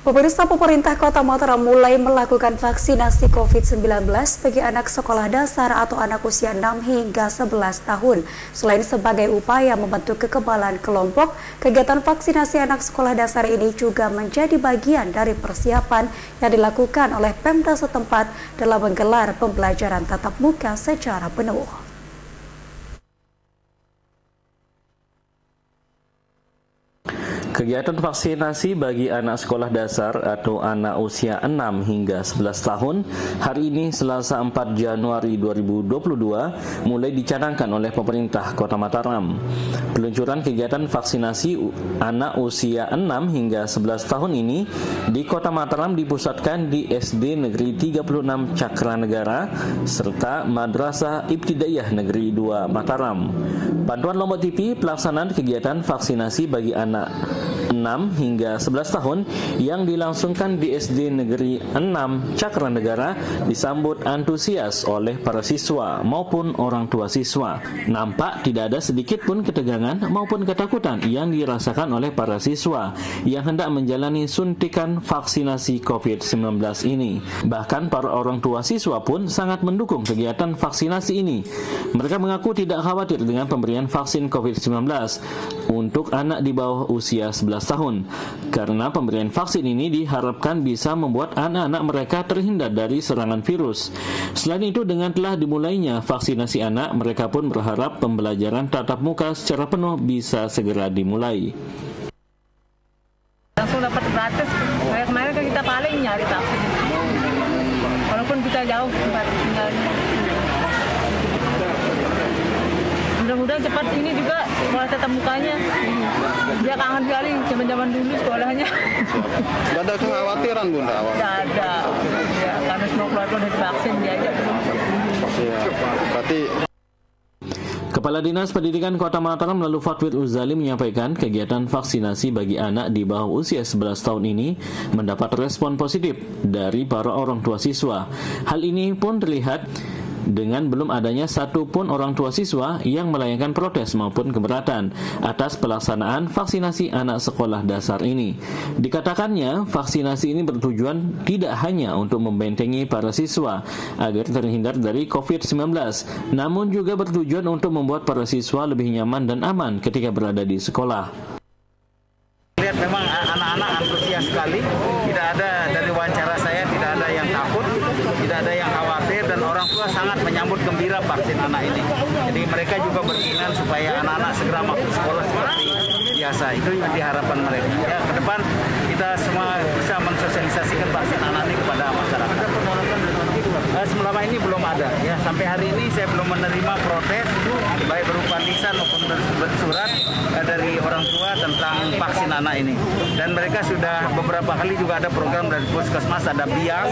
Pemirsa pemerintah Kota Mataram mulai melakukan vaksinasi COVID-19 bagi anak sekolah dasar atau anak usia 6 hingga 11 tahun. Selain sebagai upaya membentuk kekebalan kelompok, kegiatan vaksinasi anak sekolah dasar ini juga menjadi bagian dari persiapan yang dilakukan oleh Pemda setempat dalam menggelar pembelajaran tatap muka secara penuh. Kegiatan vaksinasi bagi anak sekolah dasar atau anak usia 6 hingga 11 tahun hari ini Selasa 4 Januari 2022 mulai dicanangkan oleh pemerintah Kota Mataram. Peluncuran kegiatan vaksinasi anak usia 6 hingga 11 tahun ini di Kota Mataram dipusatkan di SD Negeri 36 Cakra Negara serta Madrasah Ibtidaiyah Negeri 2 Mataram. Bantuan Lombok TV pelaksanaan kegiatan vaksinasi bagi anak 6 hingga 11 tahun yang dilangsungkan di SD Negeri 6 Cakra Negara disambut antusias oleh para siswa maupun orang tua siswa. Nampak tidak ada sedikit pun ketegangan maupun ketakutan yang dirasakan oleh para siswa yang hendak menjalani suntikan vaksinasi COVID-19 ini. Bahkan para orang tua siswa pun sangat mendukung kegiatan vaksinasi ini. Mereka mengaku tidak khawatir dengan pemberian vaksin COVID-19 untuk anak di bawah usia 11 tahun karena pemberian vaksin ini diharapkan bisa membuat anak-anak mereka terhindar dari serangan virus. Selain itu dengan telah dimulainya vaksinasi anak, mereka pun berharap pembelajaran tatap muka secara penuh bisa segera dimulai. Langsung dapat gratis. Kemarin kan kita paling nyari vaksin. Walaupun kita jauh tempat tinggalnya. Mudah-mudahan cepat ini juga sekolah tetap mukanya. Dia kangen sekali zaman-zaman dulu sekolahnya. Tidak ada kekhawatiran bunda awal. Tidak ada. Ya, kami semua keluarga udah divaksin dia aja belum. Ya, berarti Kepala Dinas Pendidikan Kota Mataram lalu Fatwid Uzali menyampaikan kegiatan vaksinasi bagi anak di bawah usia 11 tahun ini mendapat respon positif dari para orang tua siswa. Hal ini pun terlihat dengan belum adanya satu pun orang tua siswa yang melayangkan protes maupun keberatan atas pelaksanaan vaksinasi anak sekolah dasar ini. Dikatakannya, vaksinasi ini bertujuan tidak hanya untuk membentengi para siswa agar terhindar dari COVID-19, namun juga bertujuan untuk membuat para siswa lebih nyaman dan aman ketika berada di sekolah. Lihat memang anak-anak antusias sekali, tidak ada dari wawancara saya tidak ada yang takut, tidak ada yang khawatir sangat menyambut gembira vaksin anak ini. Jadi mereka juga berkeinginan supaya anak-anak segera masuk sekolah seperti biasa. Itu yang diharapkan mereka. Ya, ke depan kita semua bisa mensosialisasikan vaksin anak ini kepada masyarakat. Uh, selama ini belum ada sampai hari ini saya belum menerima protes baik berupa lisan maupun surat uh, dari orang tua tentang vaksin anak ini. Dan mereka sudah beberapa kali juga ada program dari puskesmas ada biang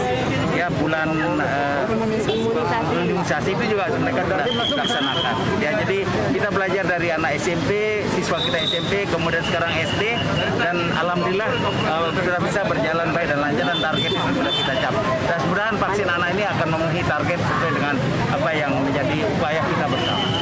ya bulan uh, imunisasi itu juga mereka sudah laksanakan. Ya jadi kita belajar dari anak SMP siswa kita SMP kemudian sekarang SD dan alhamdulillah uh, sudah bisa berjalan baik dan lancar dan target itu sudah kita capai. Dan mudah-mudahan vaksin anak ini akan memenuhi target sesuai dengan apa yang menjadi upaya kita bersama.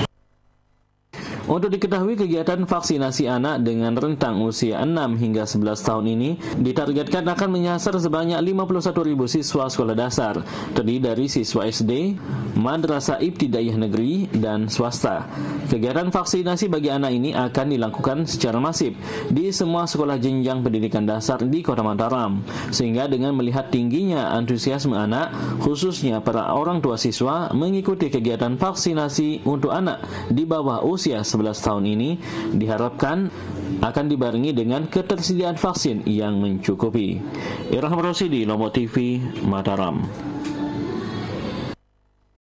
Untuk diketahui kegiatan vaksinasi anak dengan rentang usia 6 hingga 11 tahun ini ditargetkan akan menyasar sebanyak 51 ribu siswa sekolah dasar, terdiri dari siswa SD, Madrasah Ibtidaiyah Negeri, dan swasta. Kegiatan vaksinasi bagi anak ini akan dilakukan secara masif di semua sekolah jenjang pendidikan dasar di Kota Mataram, sehingga dengan melihat tingginya antusiasme anak, khususnya para orang tua siswa mengikuti kegiatan vaksinasi untuk anak di bawah usia 11 tahun ini diharapkan akan dibarengi dengan ketersediaan vaksin yang mencukupi. Irham Rosidi, Lombok TV, Mataram.